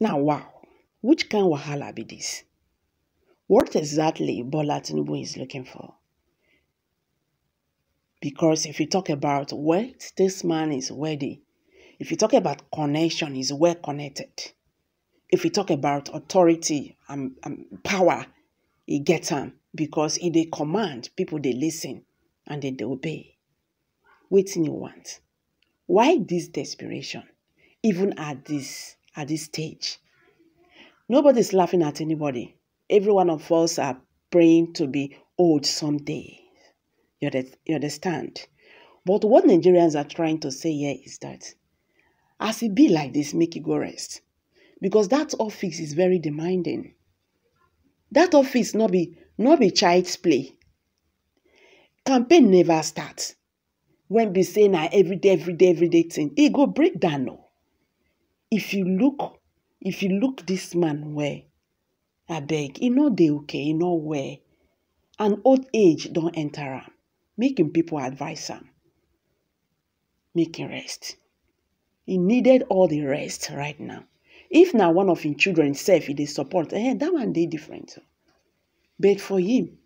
Now, wow, which kind of wahala be this? What exactly Bola Tinubu is looking for? Because if you talk about wealth, this man is worthy. If you talk about connection, he's well connected. If you talk about authority and, and power, he gets them because he they command, people they listen and then they obey. Waiting you want. Why this desperation? Even at this at this stage. Nobody's laughing at anybody. Every one of us are praying to be old someday. You, understand? But what Nigerians are trying to say here is that as it be like this, make it go rest. Because that office is very demanding. That office not be not be child's play. Campaign never starts. When be say na everyday, everyday, everyday thing, it go break down. No. If you look, if you look this man well, I beg, e no dey okay, e no well. And old age don't enter am. Making people advise am. Make rest. He needed all the rest right now. If now one of his children self he dey support, eh, that one dey different. But for him,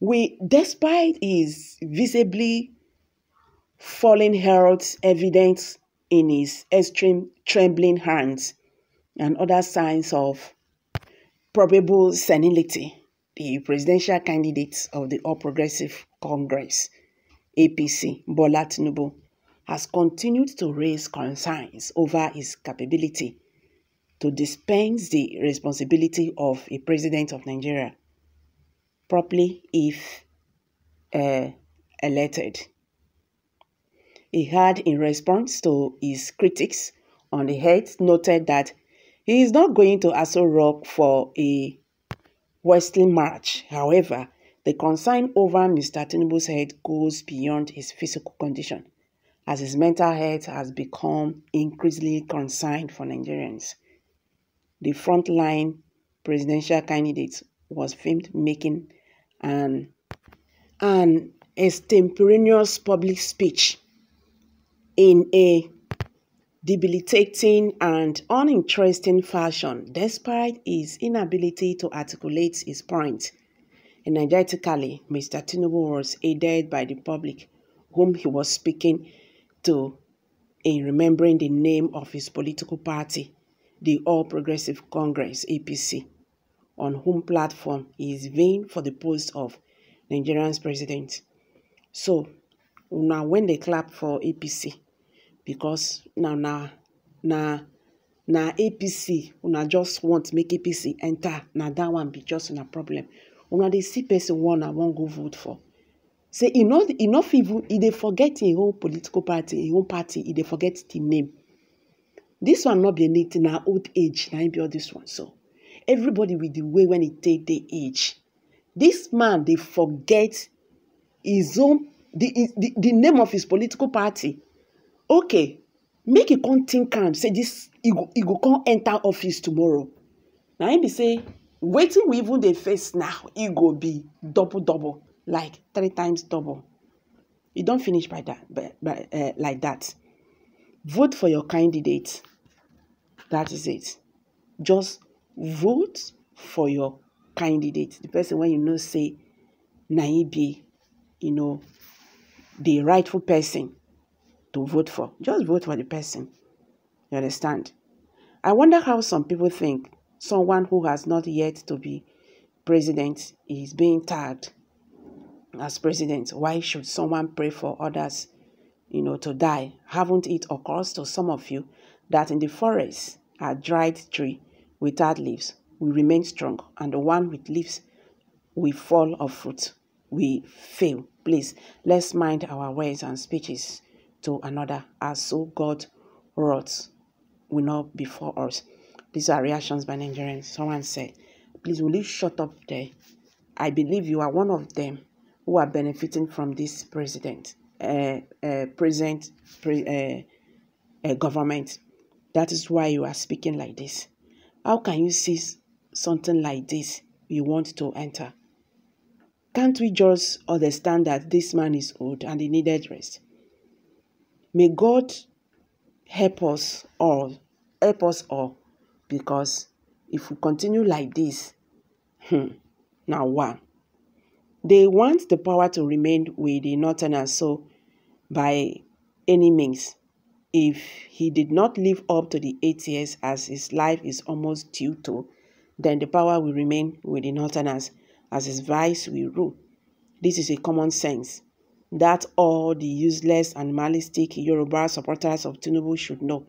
we despite his visibly falling health evidence in his extreme trembling hands and other signs of probable senility, the presidential candidate of the All Progressive Congress, APC, Bola Tinubu, has continued to raise concerns over his capability to dispense the responsibility of a president of Nigeria properly if uh, elected. He had, in response to his critics on the head, noted that he is not going to Aso Rock for a Western march. However, the concern over Mr. Tinubu's head goes beyond his physical condition, as his mental health has become increasingly concerned for Nigerians. The frontline presidential candidate was filmed making an, an extemporaneous public speech in a debilitating and uninteresting fashion despite his inability to articulate his point. Energetically, Mr. Tinubu was aided by the public, whom he was speaking to in remembering the name of his political party, the All Progressive Congress, APC, on whom platform he is vying for the post of Nigerian's president. So, now when they clap for APC, because now now na na apc una just want make apc enter na that one be just una problem. Una dey see person one i wan go vote for. Say e no e no fit even e dey forget im own political party im own party e dey forget the name. This one no be anything na old age na im be all this one so. Everybody with the way when e take dey age. This man dey forget his own the, the the name of his political party okay make e come think am say this e go e go come enter office tomorrow. Na be say wetin we even dey face now e go be double double like three times double. E don finish by that by, by uh, like that. Vote for your candidate. That is it. Just vote for your candidate. The person wey you know say na be you know the rightful person to vote for. Just vote for the person. You understand? I wonder how some people think someone who has not yet to be president is being tagged as president. Why should someone pray for others, you know, to die? Haven't it occurred to some of you that in the forest a dried tree without leaves will remain strong, and the one with leaves will fall of fruit, we fail. Please, let's mind our words and speeches to another, as so God wrought will not before us. These are reactions by Nigerians. Someone said, Please, will you shut up there? I believe you are one of them who are benefiting from this president, uh, uh, present pre, uh, uh, government. That is why you are speaking like this. How can you see something like this you want to enter? Can't we just understand that this man is old and he needed rest? May God help us all, help us all, because if we continue like this, hmm, now what? They want the power to remain with the Northerners, so by any means, if he did not live up to the eight years as his life is almost due to, then the power will remain with the Northerners as his vice will rule. This is a common sense that all the useless and animalistic Yoruba supporters of Tinubu should know.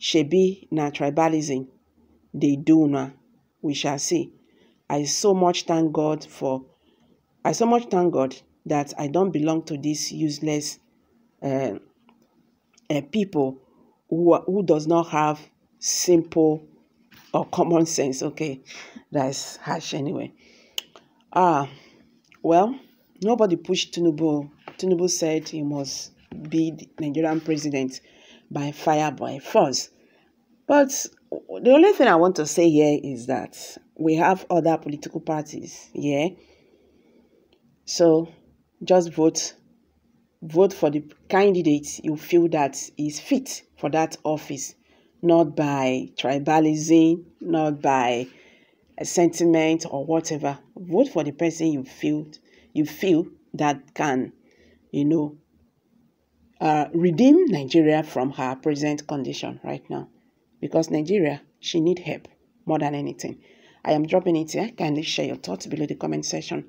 Shebi na tribalism they do now. We shall see. I so much thank God for I so much thank God that I don't belong to this useless uh, uh, people who, who does not have simple or common sense. Okay, that's harsh anyway. Ah, well, nobody pushed Tinubu. Tinubu said he must be the Nigerian president by fire by force. But the only thing I want to say here is that we have other political parties, yeah. So just vote vote for the candidate you feel that is fit for that office, not by tribalism, not by a sentiment or whatever. Vote for the person you feel you feel that can, you know, uh, redeem Nigeria from her present condition right now. Because Nigeria, she need help more than anything. I am dropping it here. Kindly share your thoughts below the comment section.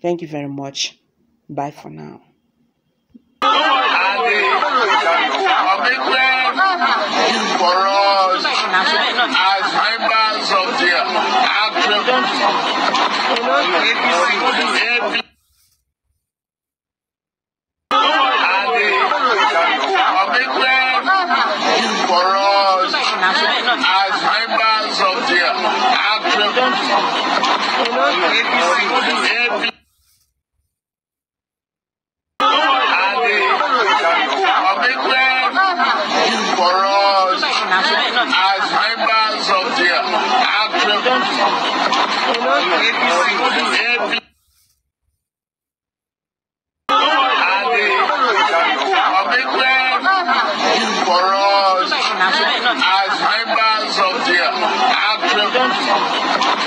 Thank you very much. Bye for now. for us as members of the APC.